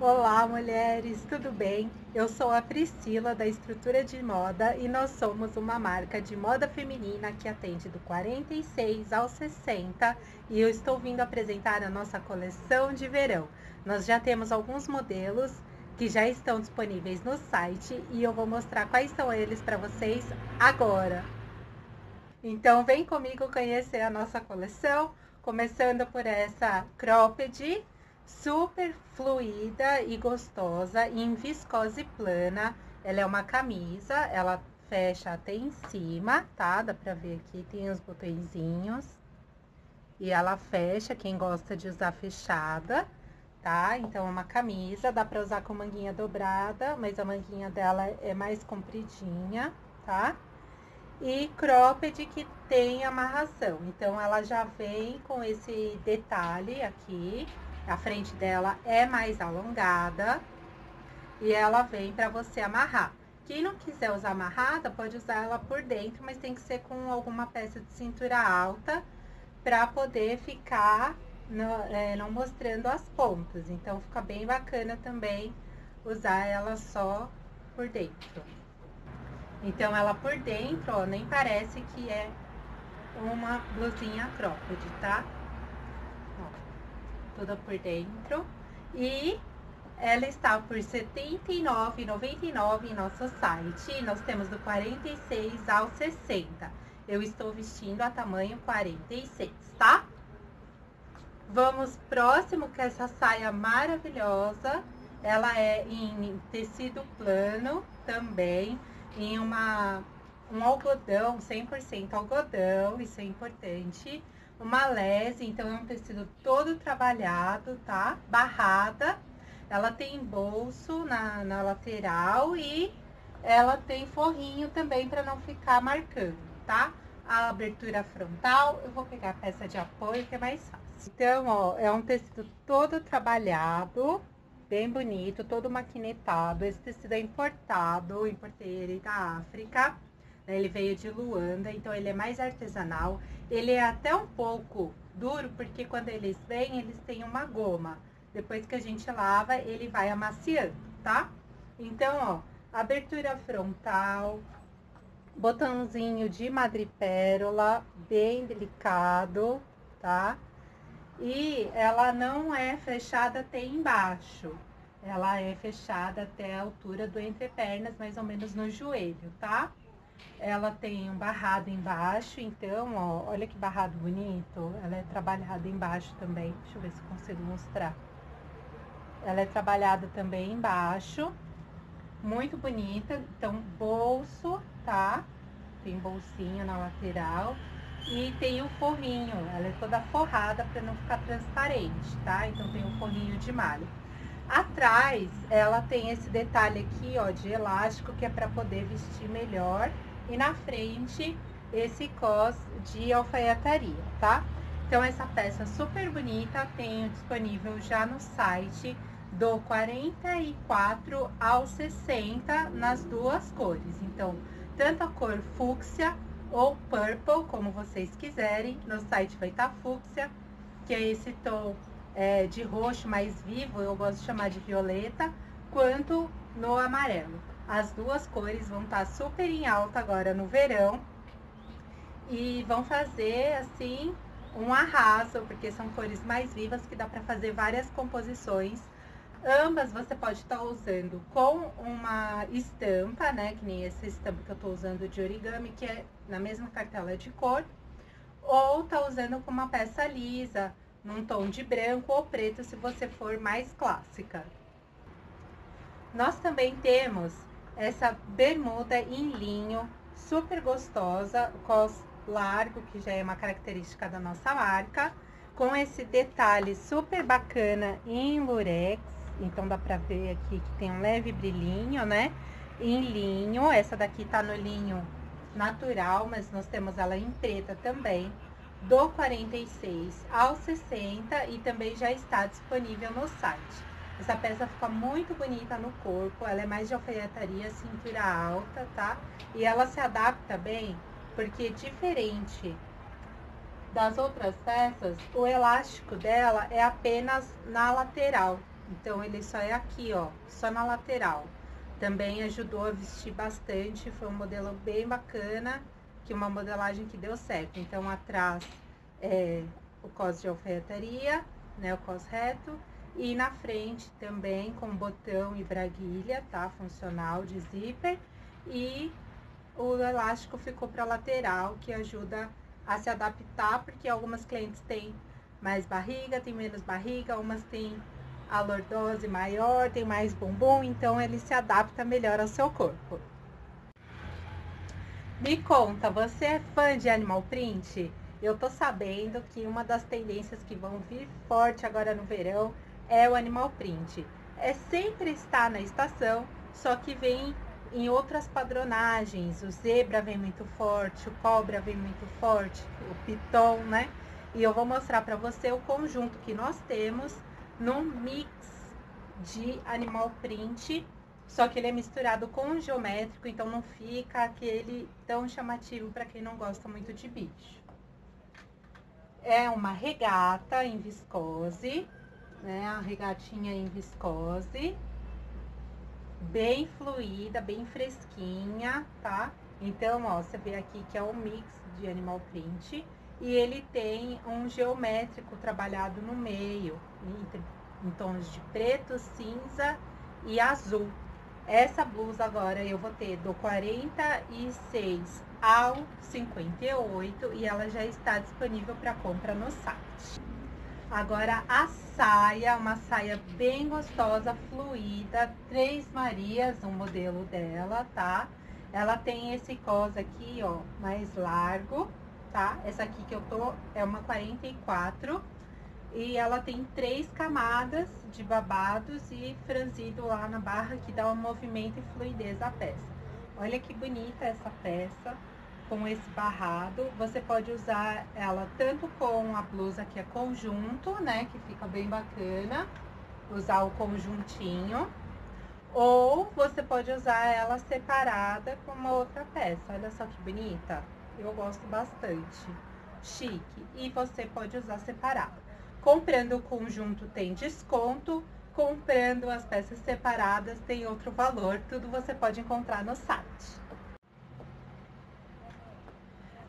Olá, mulheres, tudo bem? Eu sou a Priscila da Estrutura de Moda e nós somos uma marca de moda feminina que atende do 46 ao 60 e eu estou vindo apresentar a nossa coleção de verão. Nós já temos alguns modelos que já estão disponíveis no site e eu vou mostrar quais são eles para vocês agora. Então vem comigo conhecer a nossa coleção, começando por essa cropped super fluida e gostosa, em viscose plana. Ela é uma camisa, ela fecha até em cima, tá? Dá pra ver aqui, tem os botõezinhos. E ela fecha, quem gosta de usar fechada, tá? Então, é uma camisa, dá pra usar com manguinha dobrada, mas a manguinha dela é mais compridinha, tá? E cropped que tem amarração. Então, ela já vem com esse detalhe aqui, a frente dela é mais alongada e ela vem para você amarrar. Quem não quiser usar amarrada, pode usar ela por dentro, mas tem que ser com alguma peça de cintura alta para poder ficar no, é, não mostrando as pontas. Então, fica bem bacana também usar ela só por dentro. Então, ela por dentro, ó, nem parece que é uma blusinha cropped, tá? Toda por dentro. E ela está por R$ 79,99 em nosso site. Nós temos do 46 ao 60. Eu estou vestindo a tamanho 46, tá? Vamos próximo com essa saia maravilhosa. Ela é em tecido plano também, em uma, um algodão, 100% algodão, isso é importante uma lese, então é um tecido todo trabalhado, tá? Barrada. Ela tem bolso na, na lateral e ela tem forrinho também para não ficar marcando, tá? A abertura frontal, eu vou pegar a peça de apoio que é mais fácil. Então, ó, é um tecido todo trabalhado, bem bonito, todo maquinetado. Esse tecido é importado, importei ele da África. Né? Ele veio de Luanda, então ele é mais artesanal. Ele é até um pouco duro, porque quando eles vêm, eles têm uma goma. Depois que a gente lava, ele vai amaciando, tá? Então, ó, abertura frontal, botãozinho de madrepérola, bem delicado, tá? E ela não é fechada até embaixo. Ela é fechada até a altura do entrepernas, mais ou menos no joelho, tá? Ela tem um barrado embaixo, então, ó, olha que barrado bonito. Ela é trabalhada embaixo também. Deixa eu ver se consigo mostrar. Ela é trabalhada também embaixo. Muito bonita. Então, bolso, tá? Tem bolsinho na lateral. E tem o forrinho. Ela é toda forrada para não ficar transparente, tá? Então, tem o forrinho de malha. Atrás, ela tem esse detalhe aqui, ó, de elástico, que é para poder vestir melhor e na frente esse cos de alfaiataria, tá? Então essa peça super bonita tenho disponível já no site do 44 ao 60 nas duas cores. Então, tanto a cor fúcsia ou purple, como vocês quiserem. No site vai estar tá fúcsia, que é esse tom é, de roxo mais vivo, eu gosto de chamar de violeta, quanto no amarelo. As duas cores vão estar tá super em alta agora no verão. E vão fazer, assim, um arraso, porque são cores mais vivas que dá para fazer várias composições. Ambas você pode estar tá usando com uma estampa, né? Que nem essa estampa que eu estou usando de origami, que é na mesma cartela de cor. Ou tá usando com uma peça lisa, num tom de branco ou preto, se você for mais clássica. Nós também temos essa bermuda em linho, super gostosa, cos largo, que já é uma característica da nossa marca, com esse detalhe super bacana em lurex, então dá pra ver aqui que tem um leve brilhinho, né? Em linho, essa daqui tá no linho natural, mas nós temos ela em preta também, do 46 ao 60 e também já está disponível no site. Essa peça fica muito bonita no corpo, ela é mais de alfaiataria, cintura alta, tá? E ela se adapta bem, porque diferente das outras peças, o elástico dela é apenas na lateral, Então ele só é aqui, ó, só na lateral. Também ajudou a vestir bastante, foi um modelo bem bacana, que uma modelagem que deu certo. Então atrás é o cos de alfaiataria, né, o cos reto, e na frente também com botão e braguilha, tá, funcional de zíper, e o elástico ficou para lateral, que ajuda a se adaptar, porque algumas clientes têm mais barriga, tem menos barriga, umas têm a lordose maior, tem mais bumbum, então ele se adapta melhor ao seu corpo. Me conta, você é fã de animal print? Eu tô sabendo que uma das tendências que vão vir forte agora no verão é o animal print. É sempre estar na estação, só que vem em outras padronagens. O zebra vem muito forte, o cobra vem muito forte, o piton, né? E eu vou mostrar para você o conjunto que nós temos num mix de animal print, só que ele é misturado com geométrico, então não fica aquele tão chamativo para quem não gosta muito de bicho. É uma regata em viscose, né? A regatinha em viscose bem fluida, bem fresquinha, tá? Então, ó, você vê aqui que é um mix de animal print e ele tem um geométrico trabalhado no meio, em, em tons de preto, cinza e azul. Essa blusa agora eu vou ter do 46 ao 58 e ela já está disponível para compra no site. Agora a saia, uma saia bem gostosa, fluida, Três Marias, um modelo dela, tá? Ela tem esse cos aqui, ó, mais largo, tá? Essa aqui que eu tô é uma 44 e ela tem três camadas de babados e franzido lá na barra que dá um movimento e fluidez à peça. Olha que bonita essa peça com esse barrado. Você pode usar ela tanto com a blusa que é conjunto, né? Que fica bem bacana. Usar o conjuntinho. Ou você pode usar ela separada com uma outra peça. Olha só que bonita. Eu gosto bastante. Chique. E você pode usar separada. Comprando o conjunto tem desconto. Comprando as peças separadas tem outro valor. Tudo você pode encontrar no site.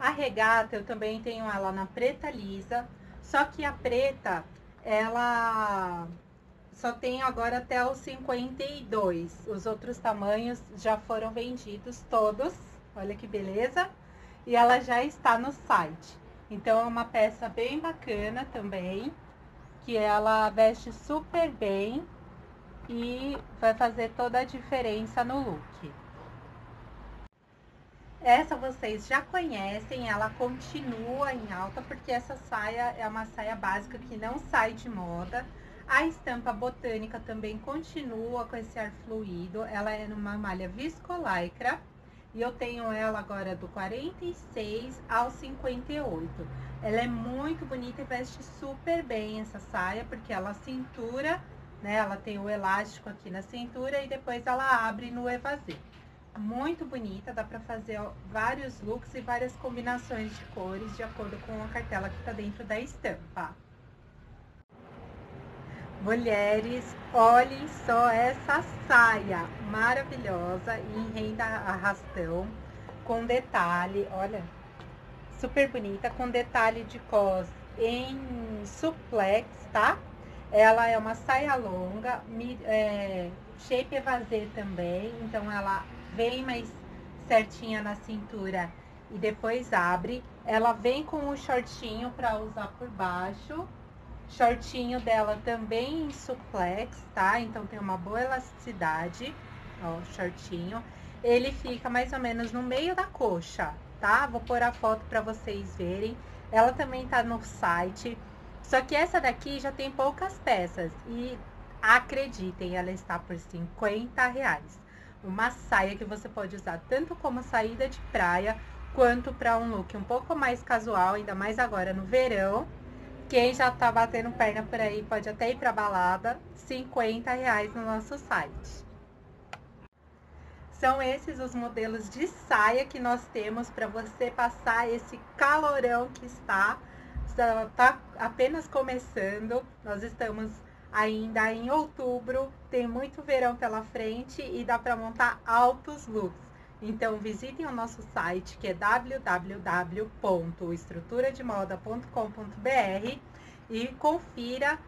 A regata eu também tenho ela na preta lisa, só que a preta, ela só tem agora até o 52. Os outros tamanhos já foram vendidos todos. Olha que beleza. E ela já está no site. Então é uma peça bem bacana também, que ela veste super bem e vai fazer toda a diferença no look. Essa vocês já conhecem, ela continua em alta porque essa saia é uma saia básica que não sai de moda. A estampa botânica também continua com esse ar fluido, ela é numa malha viscolaicra e eu tenho ela agora do 46 ao 58. Ela é muito bonita e veste super bem essa saia porque ela cintura, né? Ela tem o elástico aqui na cintura e depois ela abre no evasê muito bonita, dá para fazer vários looks e várias combinações de cores de acordo com a cartela que tá dentro da estampa. Mulheres, olhem só essa saia maravilhosa em renda arrastão, com detalhe, olha, super bonita, com detalhe de cos em suplex, tá? Ela é uma saia longa, é, shape evasê também, então ela vem mais certinha na cintura e depois abre. Ela vem com o shortinho para usar por baixo. Shortinho dela também em suplex, tá? Então tem uma boa elasticidade, ó, shortinho. Ele fica mais ou menos no meio da coxa, tá? Vou pôr a foto para vocês verem. Ela também tá no site. Só que essa daqui já tem poucas peças e acreditem, ela está por 50 reais uma saia que você pode usar tanto como saída de praia, quanto para um look um pouco mais casual, ainda mais agora no verão. Quem já tá batendo perna por aí pode até ir pra balada, 50 reais no nosso site. São esses os modelos de saia que nós temos para você passar esse calorão que está, está apenas começando. Nós estamos ainda em outubro, tem muito verão pela frente e dá para montar altos looks. Então visitem o nosso site que é www.estruturademoda.com.br e confira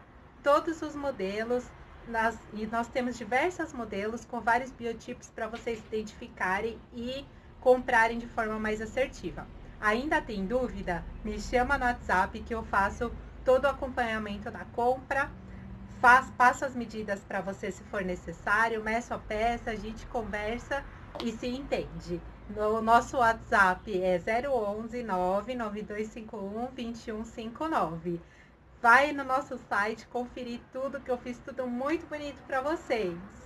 todos os modelos. Nas, e nós temos diversos modelos com vários biotipos para vocês identificarem e comprarem de forma mais assertiva. Ainda tem dúvida? Me chama no WhatsApp que eu faço todo o acompanhamento da compra, passo as medidas para você se for necessário, meço a peça, a gente conversa e se entende. No nosso WhatsApp é 011 99251 2159. Vai no nosso site conferir tudo que eu fiz tudo muito bonito para vocês.